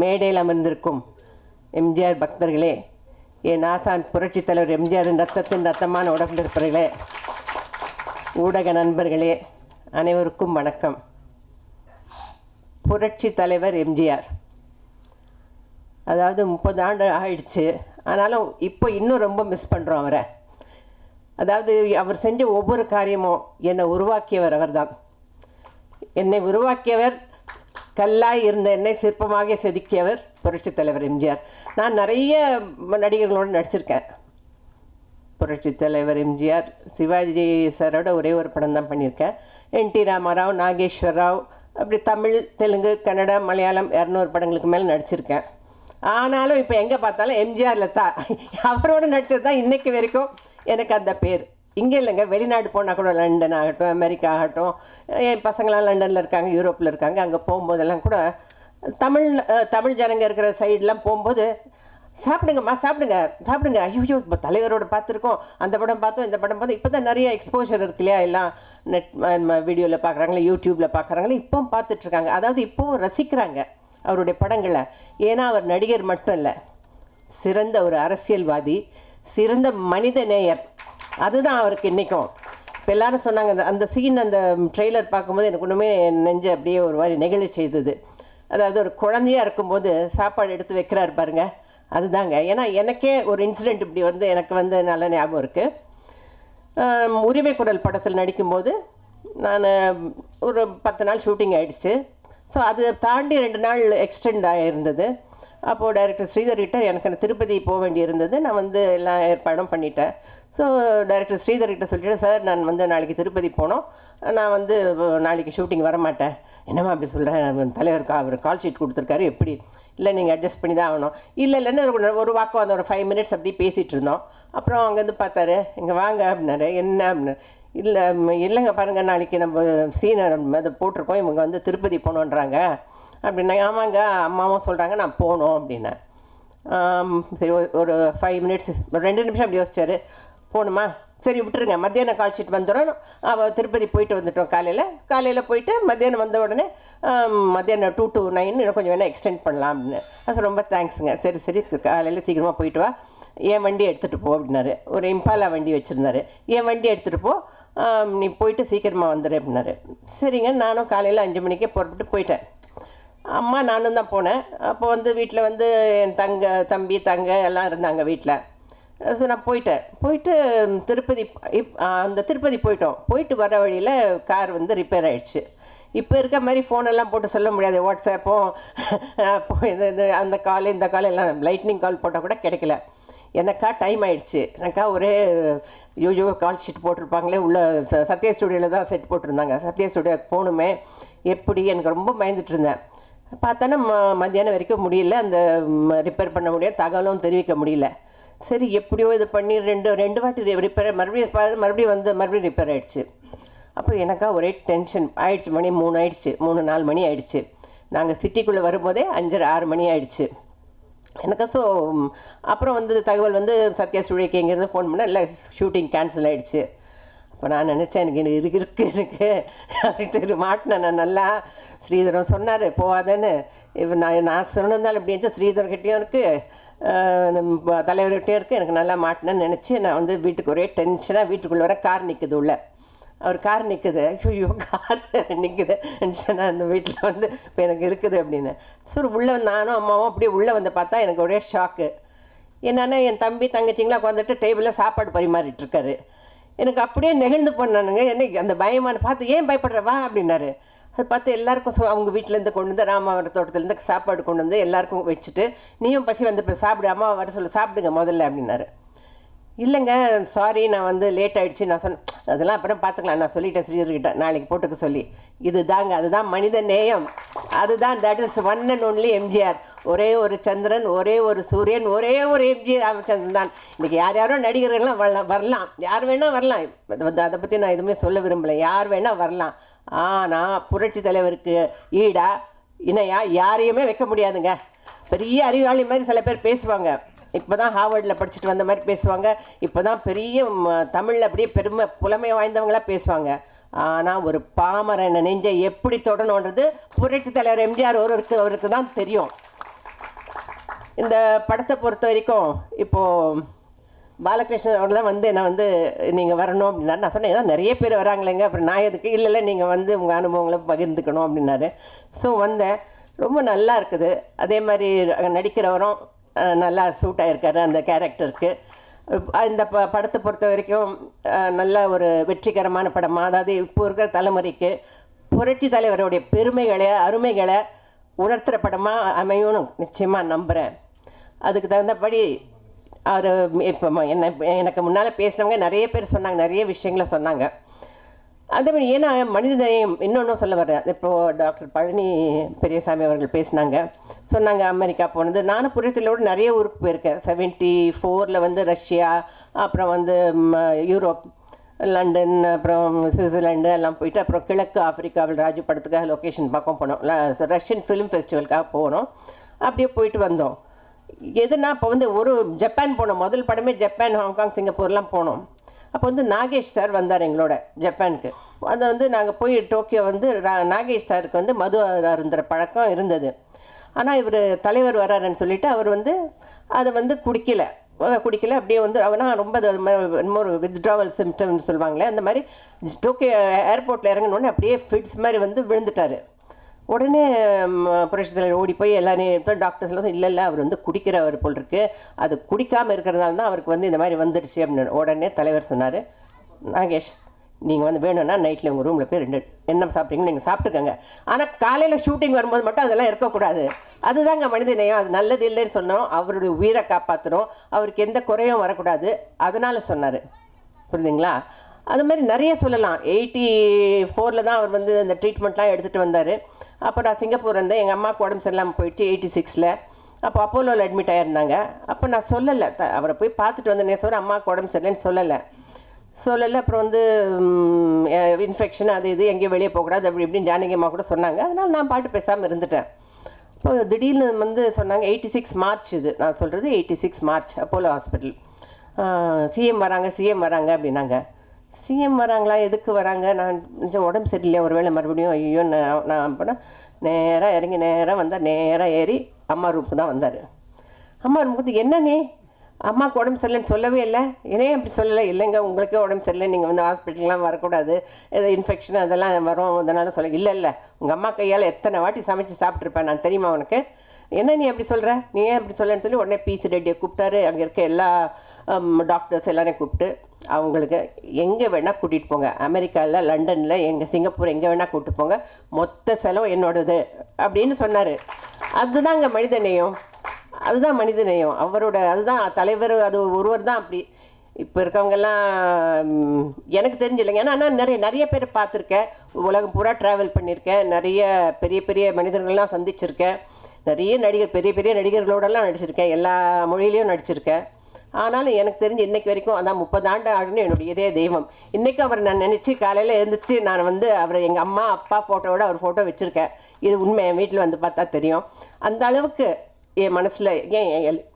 மேடையில் அமர்ந்திருக்கும் எம்ஜிஆர் பக்தர்களே என் ஆசான் புரட்சித் தலைவர் எம்ஜிஆரின் ரத்தத்தின் ரத்தமான உடம்பில் இருப்பவர்களே ஊடக நண்பர்களே அனைவருக்கும் வணக்கம். புரட்சி தலைவர் எம்ஜிஆர். அதாவது முப்பது ஆண்டு ஆயிடுச்சு. ஆனாலும் இப்போ இன்னும் ரொம்ப மிஸ் பண்ணுறோம் அவரை. அதாவது அவர் செஞ்ச ஒவ்வொரு காரியமும் என்னை உருவாக்கியவர் அவர்தான். என்னை உருவாக்கியவர் கல்லாய் இருந்த என்னை சிற்பமாக செதுக்கியவர் புரட்சித் தலைவர் எம்ஜிஆர். நான் நிறைய நடிகர்களோடு நடிச்சிருக்கேன். புரட்சித் தலைவர் எம்ஜிஆர் சிவாஜி சாரோட ஒரே ஒரு படம் தான் பண்ணியிருக்கேன். என் டி ராமாராவ் நாகேஸ்வர் ராவ் அப்படி தமிழ் தெலுங்கு கன்னடா மலையாளம் இரநூறு படங்களுக்கு மேலே நடிச்சிருக்கேன். ஆனாலும் இப்போ எங்கே பார்த்தாலும் எம்ஜிஆரில் தான். அவரோட நடித்தது தான் இன்றைக்கு வரைக்கும் எனக்கு அந்த பேர். இங்கே இல்லைங்க வெளிநாடு போனால் கூட லண்டன் ஆகட்டும் அமெரிக்கா ஆகட்டும் என் பசங்களாம் லண்டனில் இருக்காங்க யூரோப்பில் இருக்காங்க அங்கே போகும்போதெல்லாம் கூட தமிழ் தமிழ் ஜனங்க இருக்கிற சைடெலாம் போகும்போது சாப்பிடுங்கம்மா சாப்பிடுங்க சாப்பிடுங்க. ஐயோ இப்போ தலைவரோட பார்த்துருக்கோம் அந்த படம் பார்த்தோம் இந்த படம் பார்த்தோம் இப்போ தான் நிறைய எக்ஸ்போஷர் இருக்கு இல்லையா? எல்லாம் நெட் வீடியோவில் பார்க்குறாங்களே யூடியூப்பில் பார்க்குறாங்களே இப்போவும் பார்த்துட்ருக்காங்க. அதாவது இப்போவும் ரசிக்கிறாங்க அவருடைய படங்களை. ஏன்னா அவர் நடிகர் மட்டும் இல்லை சிறந்த ஒரு அரசியல்வாதி சிறந்த மனித நேயர் அதுதான் அவருக்கு இன்றைக்கும் இப்போ எல்லாரும் சொன்னாங்க அந்த அந்த சீன் அந்த ட்ரெய்லர் பார்க்கும்போது எனக்கு ஒன்றுமே நெஞ்சு அப்படியே ஒரு மாதிரி நெகிழ்ச்சி செய்தது. அதாவது ஒரு குழந்தையாக இருக்கும்போது சாப்பாடு எடுத்து வைக்கிறாரு பாருங்க. அதுதாங்க. ஏன்னா எனக்கே ஒரு இன்சிடெண்ட் இப்படி வந்து எனக்கு வந்து நல்ல ஞாபகம் இருக்குது உரிமை குரல் படத்தில் நடிக்கும்போது நான் ஒரு பத்து நாள் ஷூட்டிங் ஆகிடுச்சு ஸோ அது தாண்டி ரெண்டு நாள் எக்ஸ்டெண்ட் ஆகிருந்தது அப்போது டைரக்டர் ஸ்ரீதர் கிட்ட எனக்கு அந்த திருப்பதி போக வேண்டி இருந்தது நான் வந்து எல்லாம் ஏற்பாடும் பண்ணிட்டேன். ஸோ டைரக்டர் ஸ்ரீதர்கிட்ட சொல்லிட்டு சார் நான் வந்து நாளைக்கு திருப்பதி போனோம். நான் வந்து நாளைக்கு ஷூட்டிங் வர மாட்டேன் என்னம்மா அப்படி சொல்கிறேன் தலைவர் அவர் கால் ஷீட் கொடுத்துருக்காரு. எப்படி? இல்லை நீங்கள் அட்ஜஸ்ட் பண்ணி தான் ஆகணும். இல்லை இல்லைன்னு ஒரு வாக்கம் அந்த ஒரு ஃபைவ் மினிட்ஸ் அப்படி பேசிகிட்டு இருந்தோம். அப்புறம் அங்கேருந்து பார்த்தாரு. இங்கே வாங்க அப்படின்னாரு. என்ன அப்படின்னு இல்லை இல்லைங்க பாருங்கள் நாளைக்கு நம்ம சீனை அதை போட்டிருக்கோம். இவங்க வந்து திருப்பதி போகணுன்றாங்க. அப்படின்னா ஆமாங்க. அம்மாவும் சொல்கிறாங்க நான் போகணும். அப்படின்னேன் சரி ஒரு- ஒரு ஃபைவ் மினிட்ஸ் ஒரு ரெண்டு நிமிஷம் அப்படி யோசிச்சாரு. போகணுமா சரி விட்டுருங்க. மத்தியானம் காய்ச்சிட்டு வந்துடும் அவள் திருப்பதி போயிட்டு வந்துட்டோம் காலையில். காலையில் போயிட்டு மத்தியானம் வந்த உடனே மத்தியானம் டூ டூ நைன் இன்னும் கொஞ்சம் வேணால் எக்ஸ்டெண்ட் பண்ணலாம் அப்படின்னு. அது ரொம்ப தேங்க்ஸுங்க சரி சரி காலையில் சீக்கிரமாக போயிட்டு வா. என் வண்டி எடுத்துகிட்டு போ அப்படின்னாரு. ஒரு இம்பாலா வண்டி வச்சுருந்தாரு. என் வண்டி எடுத்துகிட்டு போ. நீ போயிட்டு சீக்கிரமாக வந்துடு அப்படின்னாரு. சரிங்க நானும் காலையில் அஞ்சு மணிக்கே புறப்பட்டு போயிட்டேன். அம்மா நானும் தான் போனேன். அப்போ வந்து வீட்டில் வந்து என் தங்க தம்பி தங்க எல்லாம் இருந்தாங்க வீட்டில் ஸோ நான் போயிட்டேன். போயிட்டு திருப்பதி இப் அந்த திருப்பதி போயிட்டோம். போயிட்டு வர வழியில் கார் வந்து ரிப்பேர் ஆகிடுச்சு இப்போ இருக்க மாதிரி ஃபோனெல்லாம் போட்டு சொல்ல முடியாது. வாட்ஸ்அப்பும் அப்போ அந்த கால் இந்த கால் எல்லாம் லைட்னிங் கால் போட்டால் கூட கிடைக்கல. எனக்கா டைம் ஆயிடுச்சு. எனக்கா ஒரே யூஜோ கால் ஷீட் போட்டிருப்பாங்களே உள்ள ச- சத்யா ஸ்டுடியோவில் தான் செட் போட்டிருந்தாங்க. சத்யா ஸ்டுடியோ போகணுமே. எப்படி? எனக்கு ரொம்ப பயந்துட்டு இருந்தேன். பார்த்தோன்னா ம மத்தியானம் வரைக்கும் முடியல. அந்த ரிப்பேர் பண்ண முடியாது தகவலும் தெரிவிக்க முடியல. சரி எப்படியோ இது பண்ணி ரெண்டு ரெண்டு வாட்டி ரிப்பேர் மறுபடியும் மறுபடியும் வந்து மறுபடியும் ரிப்பேர் ஆகிடுச்சு அப்போ எனக்கா ஒரே டென்ஷன் ஆயிடுச்சு மணி மூணு ஆயிடுச்சு மூணு நாலு மணி ஆயிடுச்சு. நாங்கள் சிட்டிக்குள்ளே வரும்போதே அஞ்சரை ஆறு மணி ஆயிடுச்சு. எனக்கு ஸோ அப்புறம் வந்து தகவல் வந்து சத்யா ஸ்டுடியோக்கு எங்கேருந்து ஃபோன் பண்ணால் இல்லை ஷூட்டிங் கேன்சல் ஆகிடுச்சு அப்போ நான் நினச்சேன் எனக்கு இது இருக்கு இருக்கு இருக்கு அப்படின்ட்டு மாட்டினேன் நான் நல்லா. ஸ்ரீதரன் சொன்னார் போகாதேன்னு இப்போ நான் நான் சொன்னதால் எப்படி இருந்துச்சு ஸ்ரீதர்கிட்டையும் இருக்குது தலைவர்கிட்டையும் இருக்குது எனக்கு நல்லா மாட்டினேன்னு நினச்சி நான் வந்து வீட்டுக்கு ஒரே டென்ஷனாக வீட்டுக்குள்ளே வர கார் நிற்குது உள்ள. அவர் கார் நிற்குது ஐயோ கார் நிற்குது டென்ஷனாக அந்த வீட்டில் வந்து இப்போ எனக்கு இருக்குது அப்படின்னு. சரி உள்ளே நானும் அம்மாவும் அப்படியே உள்ளே வந்து பார்த்தா எனக்கு ஒரே ஷாக்கு என்னன்னா என் தம்பி தங்கச்சிங்களாம் உட்காந்துட்டு டேபிளில் சாப்பாடு பரிமாறிட்டுருக்காரு எனக்கு அப்படியே நெகிழ்ந்து பண்ணானுங்க என்ன அந்த பயமான பார்த்து ஏன் பயப்படுறவா அப்படின்னாரு. அது பார்த்து எல்லாருக்கும் அவங்க வீட்டிலேருந்து கொண்டு வந்து ராமாவர தோட்டத்துலேருந்து சாப்பாடு கொண்டு வந்து எல்லாருக்கும் வச்சுட்டு நீயும் பசி வந்து இப்போ சாப்பிடு அம்மா வர சொல்ல சாப்பிடுங்க முதல்ல அப்படின்னாரு. இல்லைங்க சாரி நான் வந்து லேட் ஆகிடுச்சு நான் சொன்னேன் அதெல்லாம் அப்புறம் பார்த்துக்கலாம் நான் சொல்லிட்டேன் ஸ்ரீதர்கிட்ட நாளைக்கு போட்டுக்க சொல்லி. இது தாங்க அதுதான் மனித நேயம். அதுதான் that is one and only MGR ஒரே ஒரு சந்திரன் ஒரே ஒரு சூரியன் ஒரே ஒரு எம்ஜி ராமச்சந்திரன் தான் இன்றைக்கி யார் யாரோ நடிகர்கள்லாம் வரலாம் வரலாம். யார் வேணால் வரலாம். வந்து அதை பற்றி நான் எதுவுமே சொல்ல விரும்பலை. யார் வேணால் வரலாம். ஆனால் புரட்சி தலைவருக்கு ஈடா இணையா யாரையுமே வைக்க முடியாதுங்க. பெரிய அறிவாளி மாதிரி சில பேர் பேசுவாங்க. இப்போ தான் ஹார்வர்டில் படிச்சுட்டு வந்த மாதிரி பேசுவாங்க. இப்போ தான் பெரிய தமிழில் அப்படியே பெருமை புலமை வாய்ந்தவங்களாக பேசுவாங்க. ஆனால் ஒரு பாமரன் நெஞ்சை எப்படி தொடணுன்றது புரட்சி தலைவர் எம்ஜிஆர் ஒருவருக்கு அவருக்கு தான் தெரியும். இந்த படத்தை பொறுத்த வரைக்கும் இப்போது பாலகிருஷ்ணன் அவர் தான் வந்து நான் வந்து நீங்கள் வரணும் அப்படின்னாரு. நான் சொன்னேன் ஏன்னா நிறைய பேர் வராங்களேங்க. அப்புறம் நான் எதுக்கு இல்லை இல்லை நீங்கள் வந்து உங்கள் அனுபவங்களை பகிர்ந்துக்கணும் அப்படின்னாரு. ஸோ வந்தேன். ரொம்ப நல்லா இருக்குது. அதே மாதிரி நடிக்கிறவரும் நல்லா சூட் ஆகிருக்காரு அந்த கேரக்டருக்கு இந்த ப படத்தை பொறுத்த வரைக்கும் நல்ல ஒரு வெற்றிகரமான படமாக அதாவது இப்போ இருக்கிற தலைமுறைக்கு புரட்சி தலைவருடைய பெருமைகளை அருமைகளை உணர்த்துகிற படமாக அமையும்னு நிச்சயமாக நம்புகிறேன் அதுக்கு தகுந்தபடி அவர் இப்போ என்ன எனக்கு முன்னால் பேசுனவங்க நிறைய பேர் சொன்னாங்க நிறைய விஷயங்களை சொன்னாங்க. அதே மாதிரி ஏன்னா மனிதநேயம் இன்னொன்றும் சொல்ல வர்றேன். இப்போது டாக்டர் பழனி பெரியசாமி அவர்கள் பேசினாங்க. சொன்னாங்க அமெரிக்கா போனது. நானும் புரியத்திலோடு நிறைய ஊருக்கு போயிருக்கேன். செவன்ட்டி ஃபோரில் வந்து ரஷ்யா அப்புறம் வந்து யூரோப் லண்டன் அப்புறம் சுவிட்சர்லாண்டு எல்லாம் போயிட்டு அப்புறம் கிழக்கு ஆப்பிரிக்காவில் ராஜு படத்துக்காக லொக்கேஷன் பக்கம் போனோம். ரஷ்யன் ஃபிலிம் ஃபெஸ்டிவலுக்காக போனோம். அப்படியே போயிட்டு வந்தோம். எதுனா இப்போ வந்து ஒரு ஜப்பான் போனோம் முதல் படமே ஜப்பான் ஹாங்காங் சிங்கப்பூர்லாம் போனோம். அப்போ வந்து நாகேஷ் சார் வந்தார் எங்களோட ஜப்பானுக்கு. அதை வந்து நாங்கள் போய் டோக்கியோ வந்து ரா- நாகேஷ் சாருக்கு வந்து மது அருந்துற பழக்கம் இருந்தது. ஆனால் இவர் தலைவர் வராருன்னு சொல்லிட்டு அவர் வந்து அதை வந்து குடிக்கல. குடிக்கல. அப்படியே வந்து அவனா ரொம்ப ஒரு என்னமோ ஒரு வித்ட்ராவல் சிம்டம்னு சொல்லுவாங்களே அந்த மாதிரி டோக்கியோ ஏர்போர்ட்டில் இறங்கினோடனே அப்படியே ஃபிட்ஸ் மாதிரி வந்து விழுந்துட்டார். உடனே புரட்சி தலைவர் ஓடி போய் எல்லாரையும் டாக்டர்ஸ் எல்லாம் இல்லை இல்லை அவர் வந்து குடிக்கிறவர் போல் இருக்கு. அது குடிக்காமல் இருக்கிறதால தான் அவருக்கு வந்து இந்த மாதிரி வந்துடுச்சு அப்படின்னு உடனே தலைவர் சொன்னார். நாகேஷ் நீங்கள் வந்து வேணும்னா நைட்டில் உங்கள் ரூமில் போய் ரெண்டு என்ன சாப்பிட்றீங்கன்னு நீங்கள் சாப்பிட்டுக்கோங்க. ஆனால் காலையில் ஷூட்டிங் வரும்போது மட்டும் அதெல்லாம் இருக்கக்கூடாது. அதுதாங்க மனித நேயம். அது நல்லது இல்லைன்னு சொன்னோம். அவருடைய உயிரை காப்பாற்றணும் அவருக்கு எந்த குறையும் வரக்கூடாது. அதனால் சொன்னார். புரியுதுங்களா? அது மாதிரி நிறைய சொல்லலாம். எயிட்டி ஃபோரில் தான் அவர் வந்து அந்த ட்ரீட்மெண்ட்லாம் எடுத்துகிட்டு வந்தார். அப்போ நான் சிங்கப்பூர் வந்தேன் எங்கள் அம்மாவுக்கு உடம்பு சரியில்லாமல் போயிடுச்சு எயிட்டி சிக்ஸில் அப்போ அப்போலோவில் அட்மிட் ஆகிருந்தாங்க அப்போ நான் சொல்லலை. த- அவரை போய் பார்த்துட்டு வந்தேனே சொல்ல அம்மாவுக்கு உடம்பு சரியில்லைன்னு சொல்லலை. சொல்லலை அப்புறம் வந்து இன்ஃபெக்ஷன் அது இது எங்கேயும் வெளியே போகக்கூடாது அப்படி இப்படின்னு ஜானகி அம்மா கூட சொன்னாங்க. அதனால் நான் பாட்டு பேசாமல் இருந்துட்டேன். இப்போ திடீர்னு வந்து சொன்னாங்க எயிட்டி சிக்ஸ் மார்ச் இது. நான் சொல்கிறது eighty six March Apollo hospital CM வராங்க சிஎம் வராங்க அப்படின்னாங்க. சிஎம் வராங்களா? எதுக்கு வராங்க? நான் நினைச்சேன் உடம்பு சரியில்லை. ஒருவேளை மறுபடியும் ஐயோ நான் நான் போனால் நேராக இறங்கி நேராக வந்தால் நேராக ஏறி அம்மா ரூமுக்கு தான் வந்தார். அம்மா ரூமுக்கு என்ன நீ? அம்மாவுக்கு உடம்பு சரியில்லைன்னு சொல்லவே இல்லை. ஏனே அப்படி சொல்லலை. இல்லைங்க உங்களுக்கே உடம்பு சரியில்லை. நீங்கள் வந்து ஹாஸ்பிட்டல்லாம் வரக்கூடாது. ஏதோ இன்ஃபெக்ஷன் அதெல்லாம் வரும். அதனால சொல்ல இல்லை இல்லை. உங்கள் அம்மா கையால் எத்தனை வாட்டி சமைச்சு சாப்பிட்ருப்பேன் நான். தெரியுமா உனக்கு? என்ன நீ அப்படி சொல்கிற நீ ஏன் அப்படி சொல்லன்னு சொல்லி உடனே பிசி ரெட்டியை கூப்பிட்டாரு. அங்கே இருக்க எல்லா டாக்டர்ஸ் எல்லாரையும் கூப்பிட்டு அவங்களுக்கு எங்கே வேணால் கூட்டிகிட்டு போங்க. அமெரிக்காவில் லண்டனில் எங்கள் சிங்கப்பூர் எங்கே வேணால் கூப்பிட்டு போங்க. மொத்த செலவு என்னோடது அப்படின்னு சொன்னார். அதுதாங்க மனிதநேயம். அதுதான் மனிதநேயம். அவரோட அதுதான் தலைவர் அது ஒருவர் தான் அப்படி. இப்போ இருக்கவங்கெல்லாம் எனக்கு தெரிஞ்சு இல்லைங்க ஏன்னா நான் நிறைய நிறைய பேர் பார்த்துருக்கேன். உலகம் பூரா ட்ராவல் பண்ணியிருக்கேன். நிறைய பெரிய பெரிய மனிதர்கள்லாம் சந்திச்சிருக்கேன். நிறைய நடிகர் பெரிய பெரிய நடிகர்களோடலாம் நடிச்சிருக்கேன். எல்லா மொழியிலையும் நடிச்சிருக்கேன். ஆனாலும் எனக்கு தெரிஞ்சு இன்னைக்கு வரைக்கும் அதான் முப்பது ஆண்டு ஆடுன்னு என்னுடைய இதே தெய்வம். இன்னைக்கு அவர் நான் நினச்சி காலையில் எழுந்திரிச்சு நான் வந்து அவரை எங்கள் அம்மா அப்பா ஃபோட்டோவோட அவர் ஃபோட்டோ வச்சுருக்கேன். இது உண்மை என் வீட்டில் வந்து பார்த்தா தெரியும். அந்த அளவுக்கு என் மனசில் ஏன்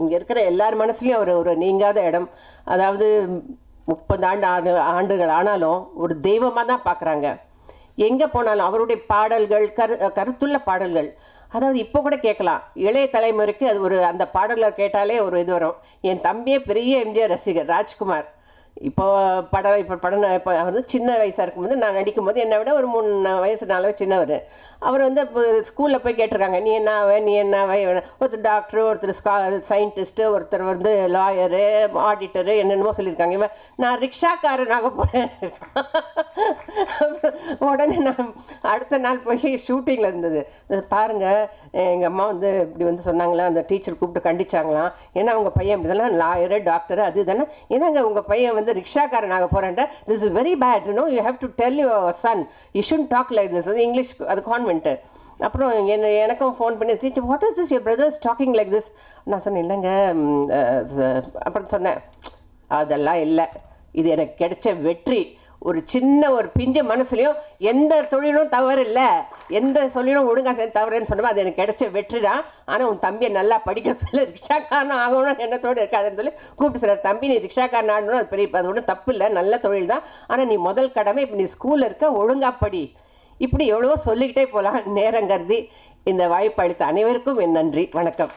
இங்கே இருக்கிற எல்லார் மனசுலேயும் அவர் ஒரு நீங்காத இடம். அதாவது முப்பது ஆண்டு ஆண்டு ஆண்டுகள் ஆனாலும் ஒரு தெய்வமாக தான் பார்க்குறாங்க. எங்கே போனாலும் அவருடைய பாடல்கள் கரு கருத்துள்ள பாடல்கள் அதாவது இப்போ கூட கேட்கலாம். இளைய தலைமுறைக்கு அது ஒரு அந்த பாடலை கேட்டாலே ஒரு இது வரும். என் தம்பியே பெரிய எம்ஜிஆர் ரசிகர் ராஜ்குமார். இப்போ படம் இப்போ படம் இப்போ வந்து சின்ன வயசாக இருக்கும்போது நான் நடிக்கும்போது என்னை விட ஒரு மூணு வயசு நாலு வயசு சின்னவர். அவர் வந்து இப்போ ஸ்கூலில் போய் கேட்டிருக்காங்க நீ என்ன ஆவ நீ என்ன ஒருத்தர் டாக்டர் ஒருத்தர் ஸ்கா சயின்டிஸ்ட்டு ஒருத்தர் வந்து லாயரு ஆடிட்டரு என்னென்னமோ சொல்லியிருக்காங்க. இவன் நான் ரிக்ஷாக்காரனாக போகிறேன் உடனே நான் அடுத்த நாள் போய் ஷூட்டிங்கில் இருந்தது. பாருங்கள் எங்கள் அம்மா வந்து இப்படி வந்து சொன்னாங்களா அந்த டீச்சர் கூப்பிட்டு கண்டிச்சாங்களாம். ஏன்னா உங்கள் பையன் இப்படி இதெல்லாம் லாயரு டாக்டரு அது தானே ஏன்னாங்க உங்கள் பையன் வந்து ரிக்ஷாக்காரனாக போகிறேன்ட்ட this is very bad no you have to tell your son you shouldn't talk like this அது இங்கிலீஷ் அது கான்வென்ட்டு அப்புறம் என்ன எனக்கும் ஃபோன் பண்ணி teacher what is this your brothers talking like this நான் சொன்னேன் இல்லைங்க அப்புறம் சொன்னேன் அதெல்லாம் இல்லை. இது எனக்கு கிடைச்ச வெற்றி. ஒரு சின்ன ஒரு பிஞ்ச மனசுலையும் எந்த தொழிலும் தவறு இல்லை எந்த தொழிலும் ஒழுங்காக சேர்ந்து தவறுன்னு சொன்னோம் அது எனக்கு கிடைச்ச வெற்றி தான். ஆனால் உன் தம்பியை நல்லா படிக்க சொல்ல. ரிக்ஷாக்காரன் ஆகணும்னு எண்ணத்தோடு இருக்காதுன்னு சொல்லி கூப்பிட்டு சொல்ல தம்பி நீ ரிக்ஷாக்காரன் ஆடணும் அது பெரிய அது ஒன்றும் தப்பு இல்லை. நல்ல தொழில் தான். ஆனால் நீ முதல் கடமை இப்போ நீ ஸ்கூலில் இருக்க ஒழுங்கா படி. இப்படி எவ்வளவோ சொல்லிக்கிட்டே போகலாம் நேரம் கருதி இந்த வாய்ப்பு அளித்த அனைவருக்கும் என் நன்றி. வணக்கம்.